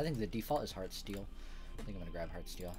I think the default is Heartsteel. I think I'm gonna grab Heartsteel.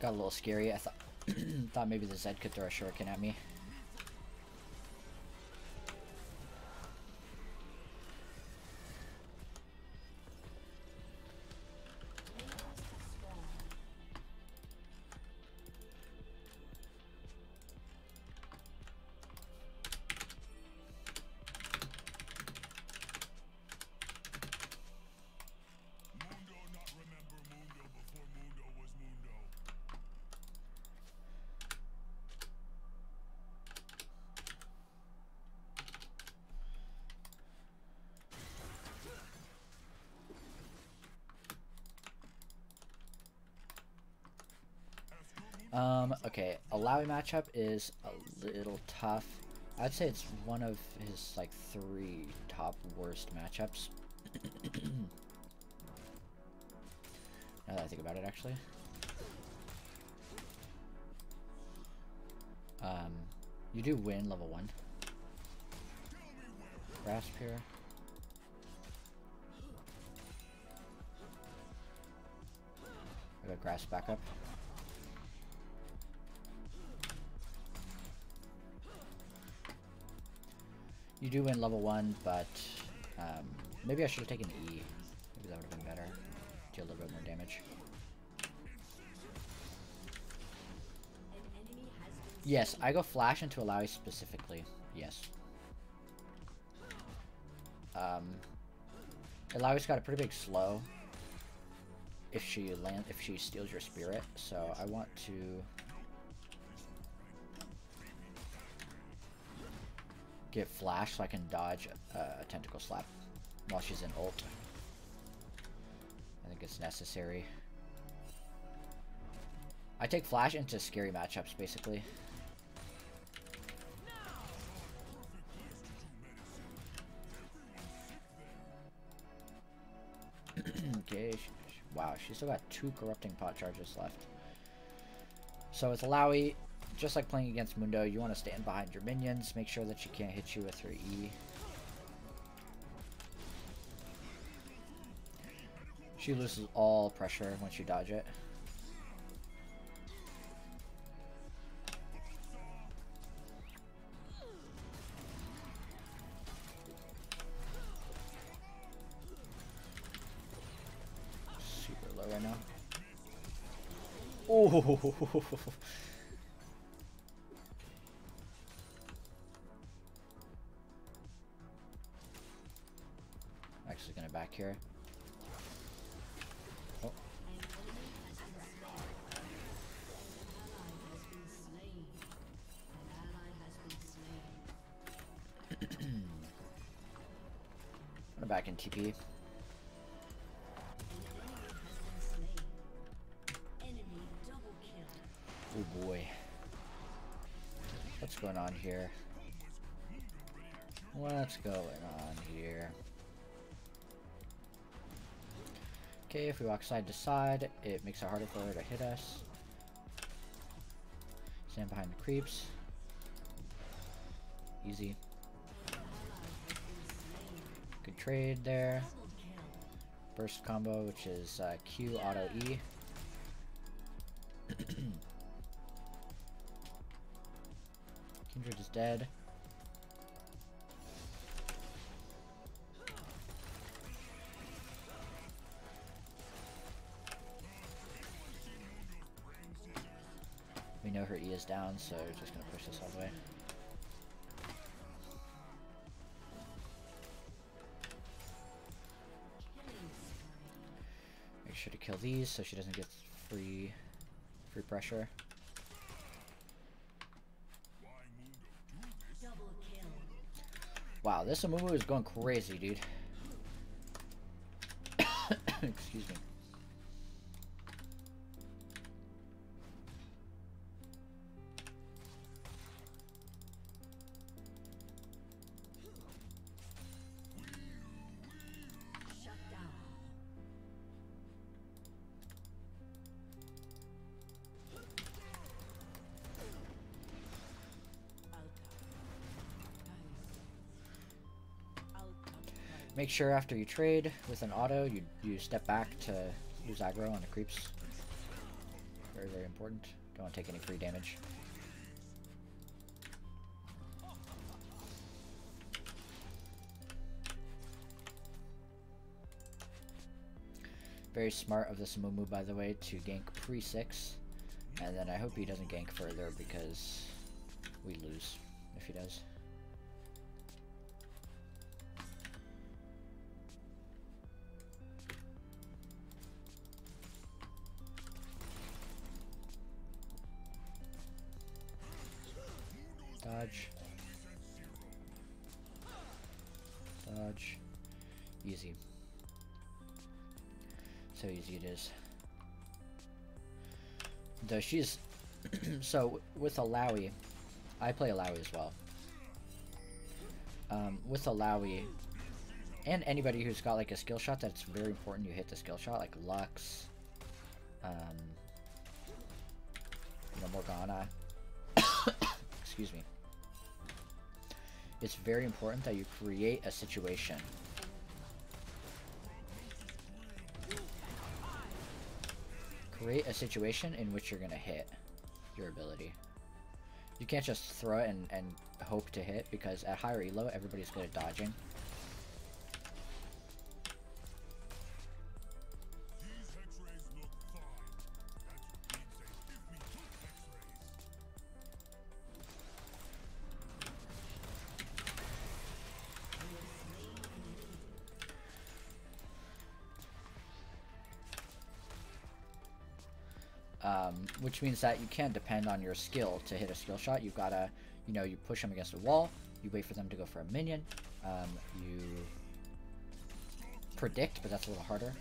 Got a little scary. I thought thought maybe the Zed could throw a shuriken at me. Um, okay, Illaoi matchup is a little tough. I'd say it's one of his, like, three top worst matchups. now that I think about it, actually. Um, you do win level 1. Grasp here. I got Grasp back up. You do win level 1, but um, maybe I should have taken E. Maybe that would have been better. Deal a little bit more damage. Yes, I go flash into Illaoi specifically. Yes. Um, Illaoi's got a pretty big slow. If she land, if she steals your spirit, so I want to get flash so I can dodge uh, a tentacle slap while she's in ult. I think it's necessary. I take flash into scary matchups basically. okay, wow, she's still got two corrupting pot charges left. So it's Illaoi, just like playing against Mundo, you want to stand behind your minions, make sure that she can't hit you with her E. She loses all pressure once you dodge it. Super low right now. Oh, TP. Oh boy. What's going on here? What's going on here? Okay, if we walk side to side, it makes it harder for her to hit us. Stand behind the creeps. Easy. Trade there. Burst combo, which is uh, Q auto E. Kindred is dead. We know her E is down, so we're just gonna push this all the way. Kill these so she doesn't get free free pressure. Wow, this Amumu is going crazy, dude. Excuse me. Make sure after you trade with an auto, you, you step back to use aggro on the creeps. Very, very important. Don't want to take any free damage. Very smart of this Mumu, by the way, to gank pre-6. And then I hope he doesn't gank further because we lose if he does. Easy it is. Though she's... so, with Illaoi, I play Illaoi as well. Um, with Illaoi, and anybody who's got like a skill shot that's very important you hit the skill shot, like Lux, um, you know, Morgana, excuse me. It's very important that you create a situation create a situation in which you're to hit your ability. You can't just throw it and, and hope to hit, because at higher elo, everybody's good at dodging. Which means that you can't depend on your skill to hit a skill shot. You've got to, you know, you push them against a wall, you wait for them to go for a minion, um, you predict, but that's a little harder.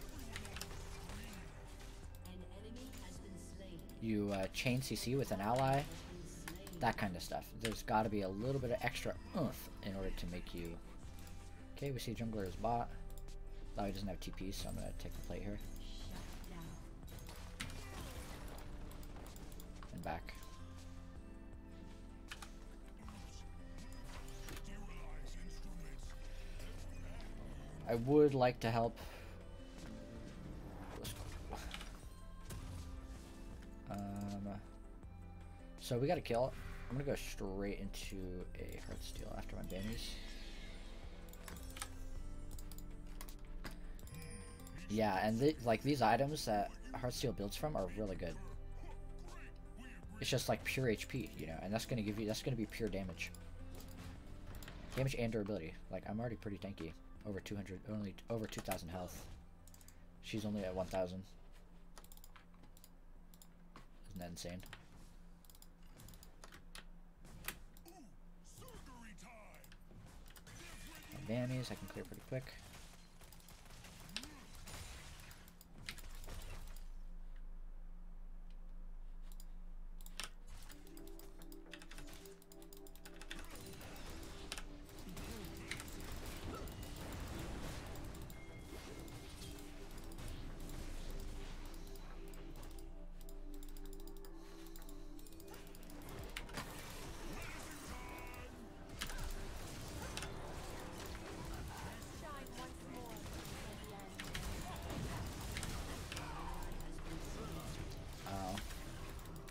You uh, chain CC with an ally, that kind of stuff. There's got to be a little bit of extra oomph in order to make you... Okay, we see jungler is bot. Though he doesn't have TP, so I'm going to take the plate here. Back. I would like to help. Um, so we got to kill. I'm gonna go straight into a Heartsteel after my Bami's. Yeah, and like these items that Heartsteel builds from are really good. It's just like pure HP, you know, and that's gonna give you that's gonna be pure damage. Damage and durability. Like I'm already pretty tanky. Over 200, only over 2,000 health. She's only at 1,000. Isn't that insane? Bami's, I can clear pretty quick.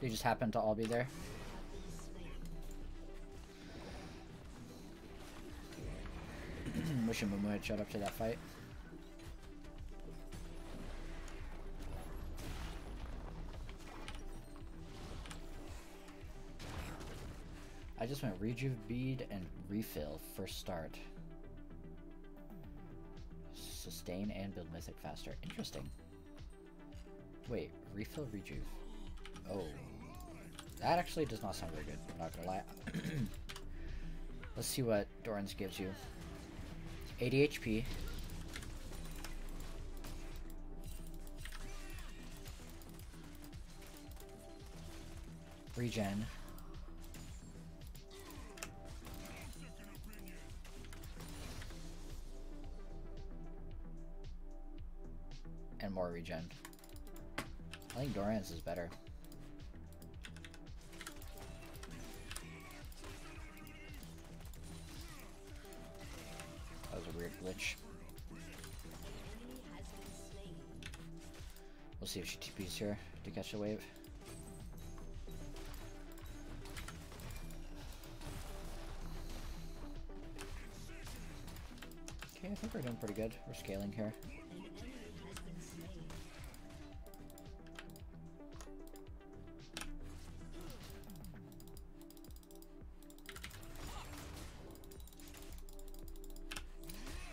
They just happened to all be there. Wishing Mumu had showed up to that fight. I just went Rejuve Bead and Refill first start. Sustain and build Mythic faster. Interesting. Wait, Refill Rejuve. Oh. That actually does not sound very good, I'm not gonna lie. Let's see what Doran's gives you. 80 HP. Regen. And more regen. I think Doran's is better. We'll see if she TPs here to catch the wave. Okay, I think we're doing pretty good. We're scaling here.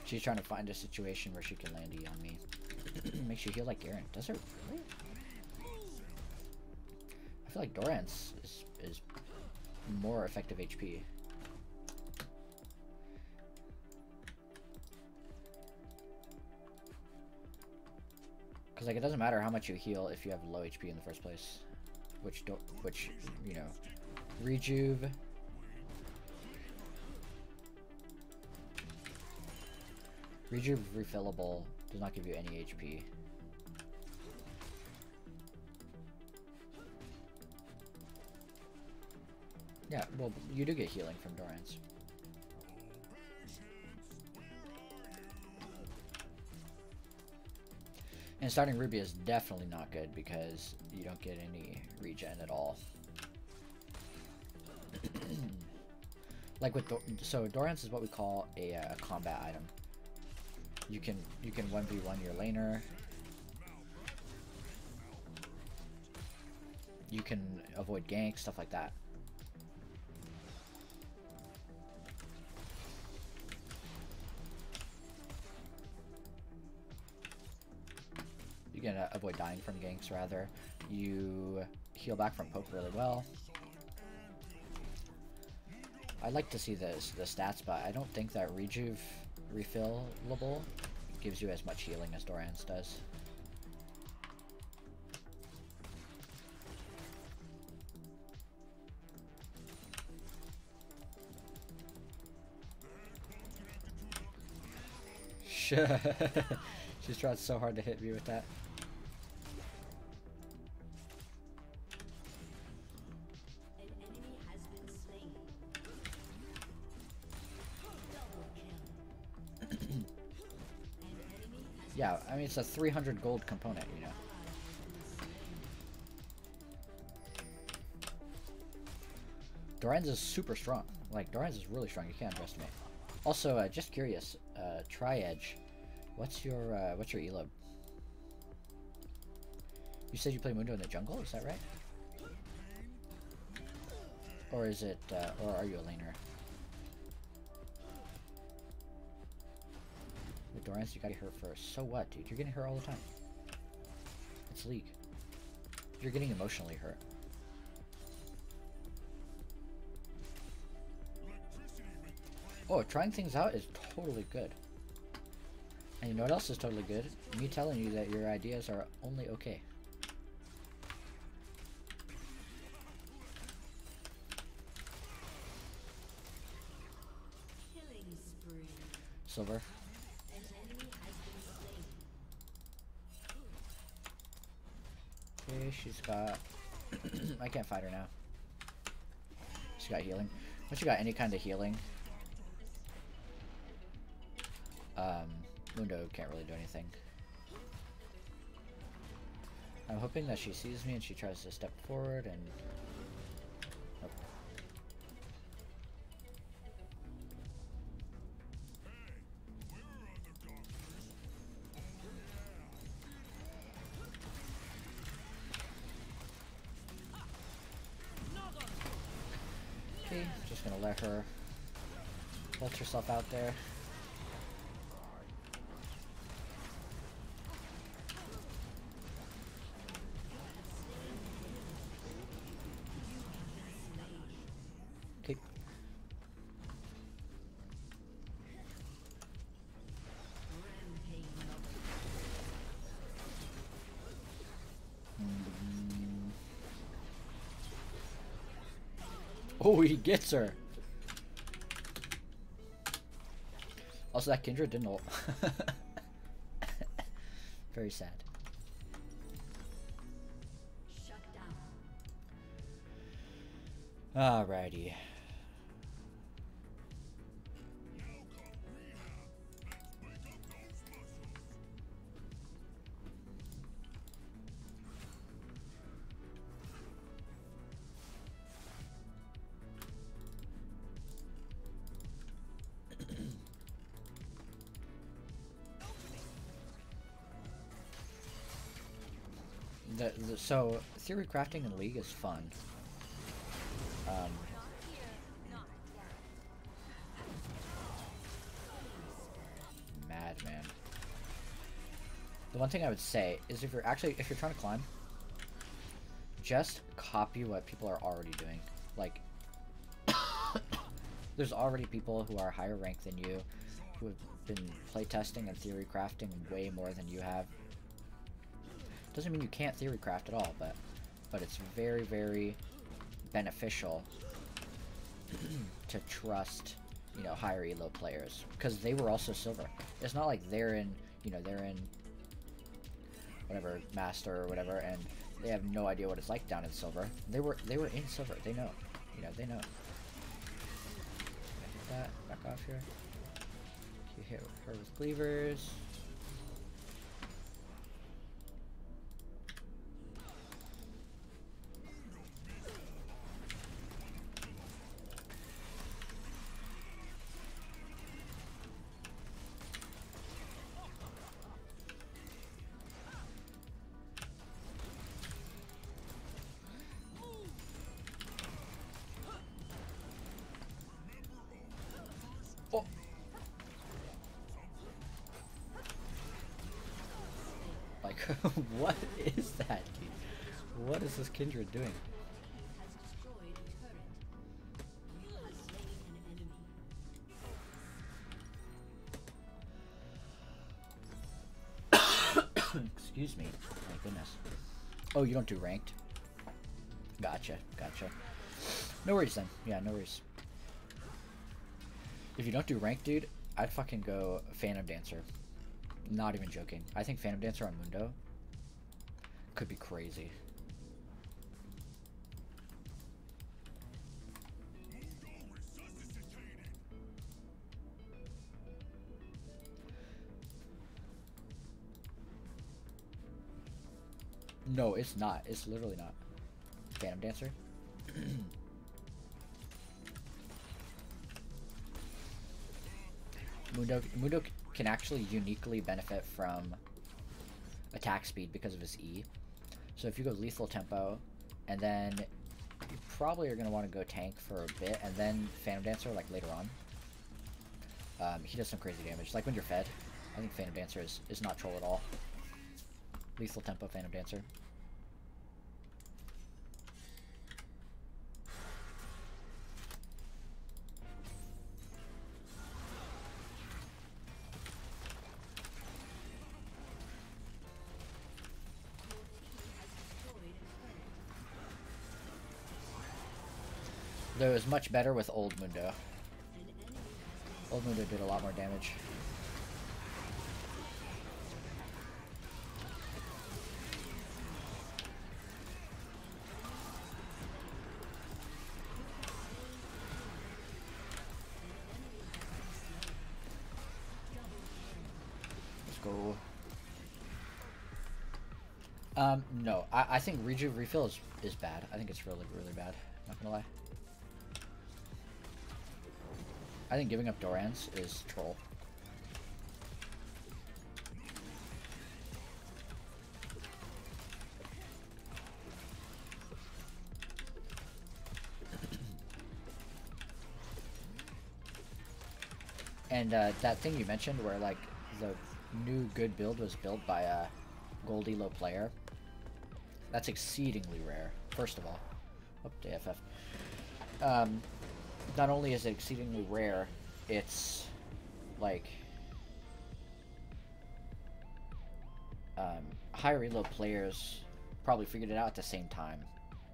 She's trying to find a situation where she can land E on me. Makes you heal like Garen. Does it really? I feel like Doran's is, is more effective HP. Because like it doesn't matter how much you heal if you have low HP in the first place, which don't, which you know, rejuve. Rejuve refillable does not give you any HP. Yeah, well, you do get healing from Doran's. And starting Ruby is definitely not good because you don't get any regen at all. like with, so Doran's is what we call a uh, combat item. You can you can 1v1 your laner. You can avoid gank, stuff like that. Avoid dying from ganks rather. You heal back from poke really well. I'd like to see this the stats, but I don't think that rejuve refillable gives you as much healing as Doran's does. She's tried so hard to hit me with that. I mean, it's a 300 gold component, you know. Doran's is super strong. Like, Doran's is really strong. You can't underestimate. Also, uh, just curious, uh, Tri-Edge, what's your, uh, what's your elob? You said you play Mundo in the jungle, is that right? Or is it, uh, or are you a laner? With Doran's, you gotta hurt first. So what, dude? You're getting hurt all the time. It's League. You're getting emotionally hurt. Oh, trying things out is totally good. And you know what else is totally good? Me telling you that your ideas are only okay. Silver. Okay, she's got... I can't fight her now. She's got healing. Once you got any kind of healing, um, Mundo can't really do anything. I'm hoping that she sees me and she tries to step forward and... just gonna let her let herself out there. He gets her. Also, that Kindred didn't ult. Very sad. Alrighty. So theory crafting in League is fun. Um, Madman. The one thing I would say is if you're actually if you're trying to climb, just copy what people are already doing. Like there's already people who are higher ranked than you, who have been playtesting and theory crafting way more than you have. Doesn't mean you can't theory craft at all, but but it's very very beneficial to trust you know higher elo players because they were also silver. It's not like they're in you know they're in whatever master or whatever and they have no idea what it's like down in silver. They were they were in silver. They know. You know they know. That back off here. You hit her with cleavers. what is that? What is this Kindred doing? Excuse me. My goodness. Oh, you don't do ranked? Gotcha, gotcha. No worries then. Yeah, no worries. If you don't do ranked, dude, I'd fucking go Phantom Dancer. Not even joking. I think Phantom Dancer on Mundo could be crazy. No, it's not. It's literally not. Phantom Dancer. Mundo, Mundo can actually uniquely benefit from attack speed because of his E. So if you go lethal tempo, and then you probably are going to want to go tank for a bit, and then Phantom Dancer, like, later on. Um, he does some crazy damage. Like, when you're fed, I think Phantom Dancer is, is not troll at all. Lethal tempo Phantom Dancer. Was much better with Old Mundo. Old Mundo did a lot more damage. Let's go. Um, no. I, I think Rejuve refill is, is bad. I think it's really, really bad. Not gonna lie. I think giving up Doran's is troll. and uh, that thing you mentioned where like the new good build was built by a gold elo player, that's exceedingly rare, first of all. Oh, DFF. Um, not only is it exceedingly rare, it's like um, higher elo players probably figured it out at the same time,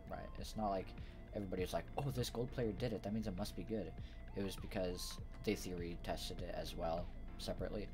right? It's not like everybody was like, "Oh, this gold player did it. That means it must be good." It was because they theory tested it as well separately.